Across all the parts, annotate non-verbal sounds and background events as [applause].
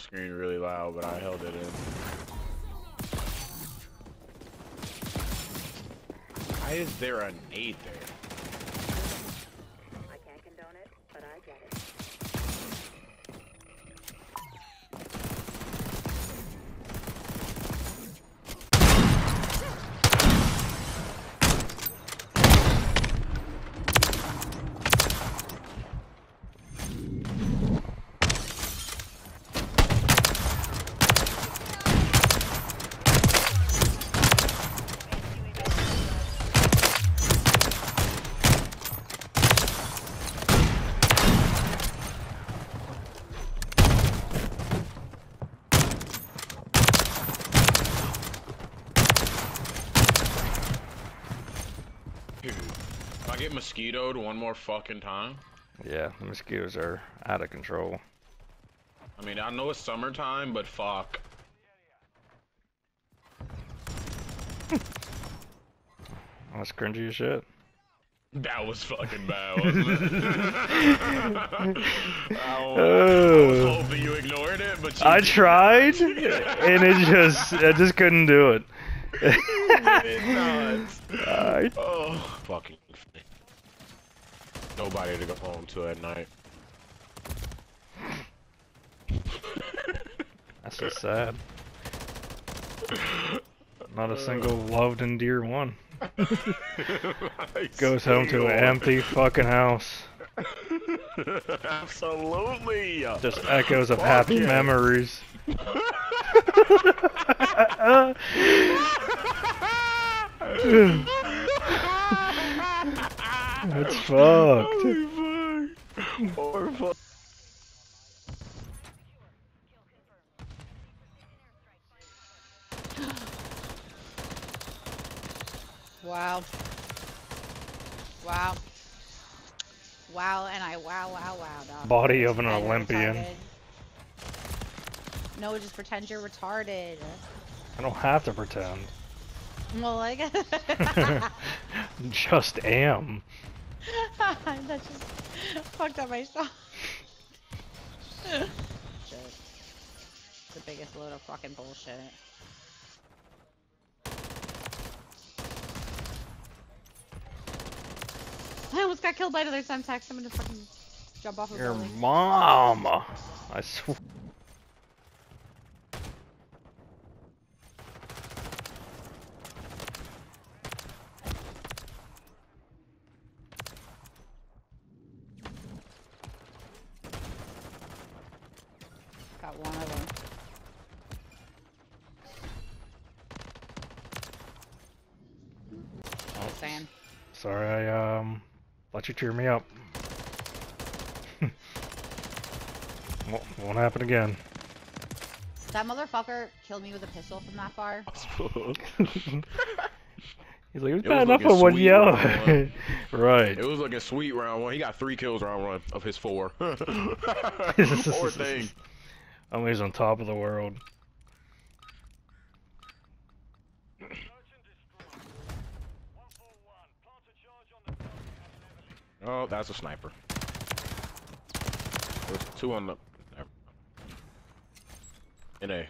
screen really loud, but I held it in. Why is there an eight there? I can't condone it, but I get it. Dude, if I get mosquitoed one more fucking time, Yeah, the mosquitoes are out of control. I mean, I know it's summertime, but fuck. [laughs] That's cringy as shit. That was fucking bad, wasn't it? [laughs] [laughs] I, was, I was Oh. hoping you ignored it, but you I tried, and it just, I just couldn't do it. I- Oh, fucking. Nobody to go home to at night. [laughs] That's so sad. Not a uh. single loved and dear one. [laughs] Goes home to an empty fucking house. [laughs] Absolutely. Just echoes of Fuck happy yeah. memories. That's fucked. Holy fuck. Or fuck. Wow. Wow. Wow, and I wow, wow, wow, dog. Body of an Pretend Olympian. retarded. No, just pretend you're retarded. I don't have to pretend. Well, I guess. [laughs] Just am. [laughs] that just fucked up my song. Shit. The biggest load of fucking bullshit. I almost got killed by another Semtex. I'm gonna fucking jump off a Your building. mom. I swear. Got one of them. Just saying. Sorry, I um let you cheer me up. [laughs] won't, won't happen again. That motherfucker killed me with a pistol from that far. [laughs] He's like, it was It bad was enough looking on one sweet yell. round one. [laughs] right. It was looking sweet round one. He got three kills round one of his four. Poor thing. Oh, he's on top of the world. Oh, that's a sniper. There's two on the. In A.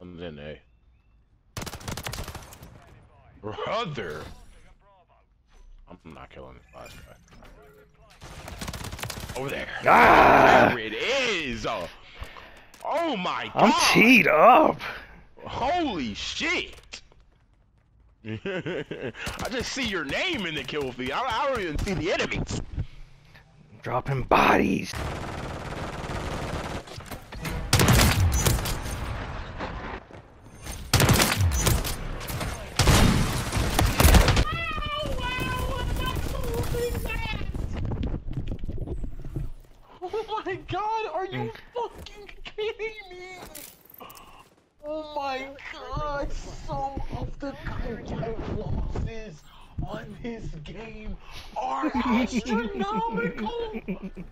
And then A. Brother! I'm not killing this last guy. Over there. Ah! There it is! Oh, my god. I'm teed up. Holy shit! [laughs] I just see your name in the kill feed. I, I don't even see the enemies. Dropping bodies. Oh my god, are you fucking kidding me? Oh my god, some of content losses on this game are [laughs] astronomical.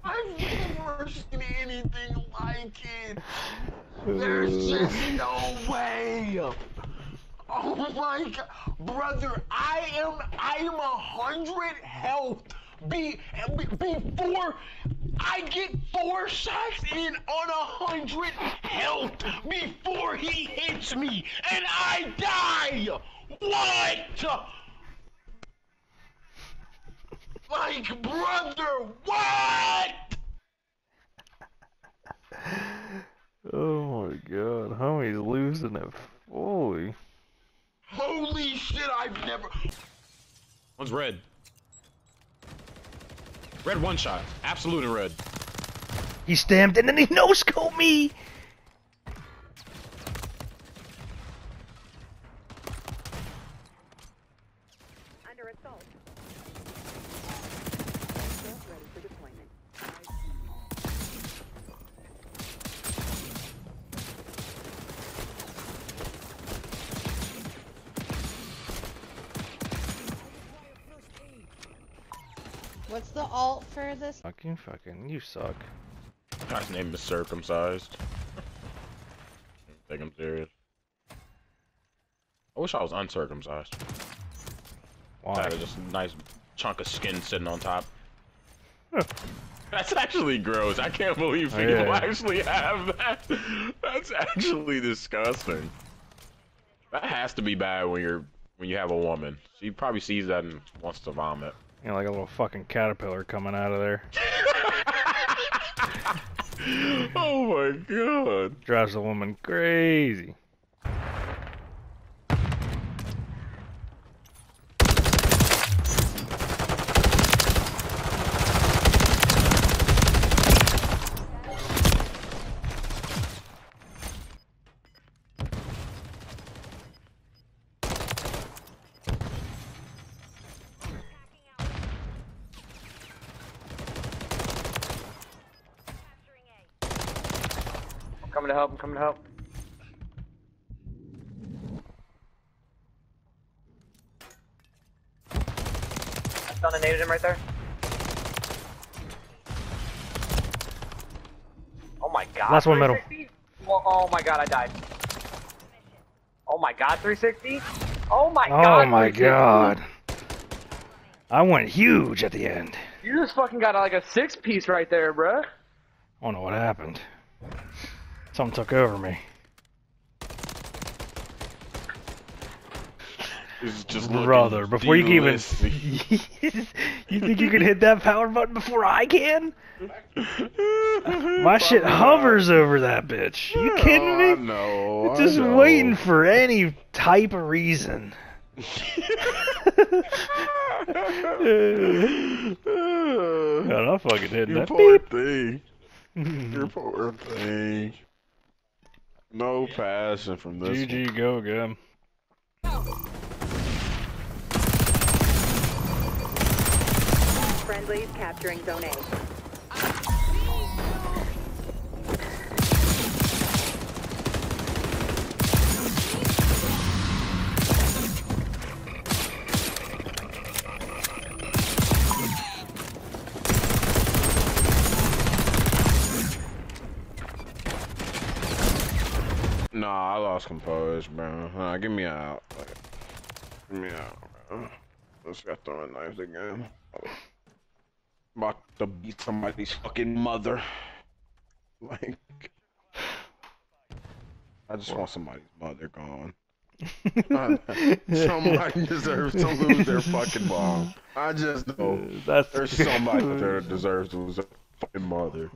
I've never seen anything like it. There's just no way. Oh my god, brother, I am I am a hundred health be, be before I get four shots in on a hundred health before he hits me, and I die. What? Like, brother, what? Oh my god, homie's losing it fully. Holy shit, I've never. One's red. Red one shot. Absolute and red. He stamped and then he no scoped me! Under assault. Get ready for deployment. What's the alt for this? Fucking fucking, you suck. Guy's name is circumcised. Take him serious. I wish I was uncircumcised. Why? Just a nice chunk of skin sitting on top. Huh. That's actually gross. I can't believe Oh, people yeah. actually have that. [laughs] That's actually disgusting. That has to be bad when you're when you have a woman. She probably sees that and wants to vomit. You know, like a little fucking caterpillar coming out of there. [laughs] oh my god. Drives the woman crazy. Coming to help. I'm coming to help. I found a nated him right there. Oh my god. Last one middle. 360? Well, oh my god, I died. Oh my god, 360? Oh my oh god. Oh my god. I went huge at the end. You just fucking got like a six piece right there, bruh. I don't know what happened. Something took over me. It's just Brother, before you can even. [laughs] you think you can hit that power button before I can? My shit hovers over that bitch. You oh, kidding Oh, I me? I Just waiting for any type of reason. [laughs] God, I'm fucking hitting you that poor beep. thing. [laughs] You poor thing. No passing from this. one. GG, go again. Friendlies capturing Zone A. Nah, I lost composure, bro. Nah, give me out. Like, give me out, bro. Let's got throwing knives again. About to beat somebody's fucking mother. [laughs] Like, I just want somebody's mother gone. [laughs] Somebody deserves to lose their fucking mom. I just know That's there's somebody there that deserves to lose their fucking mother.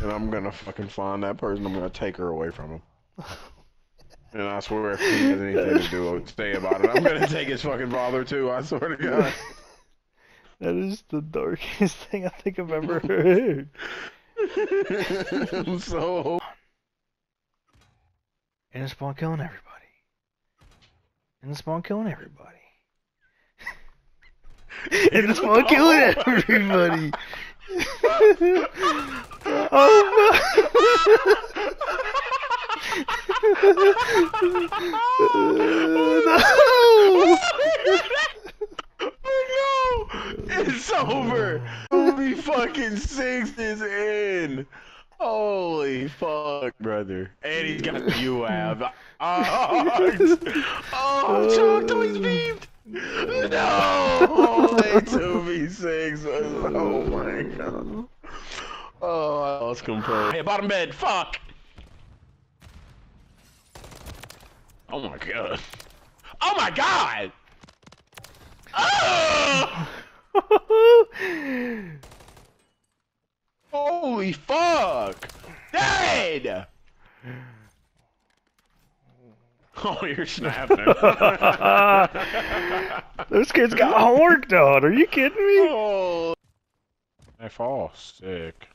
And I'm gonna fucking find that person. I'm gonna take her away from him. [laughs] And I swear, if he has anything to do with say about it, I'm gonna [laughs] take his fucking father too. I swear to God. [laughs] That is the darkest thing I think I've ever heard. [laughs] I'm so. And the spawn killing everybody. And the spawn killing everybody. and the spawn killing everybody. oh no! Oh no! It's over. Holy fucking six is in. Holy fuck, brother. And he's got the UAV. Oh, oh, oh, Chuck Toys beamed. No! Only 2v6. Oh my god. Oh, I lost control. Hey, bottom bed. Fuck. Oh my god. Oh my god. Oh! [laughs] Holy fuck! Dead! Oh, you're snapping. [laughs] Those kids got homework done. Are you kidding me? oh. I fall sick.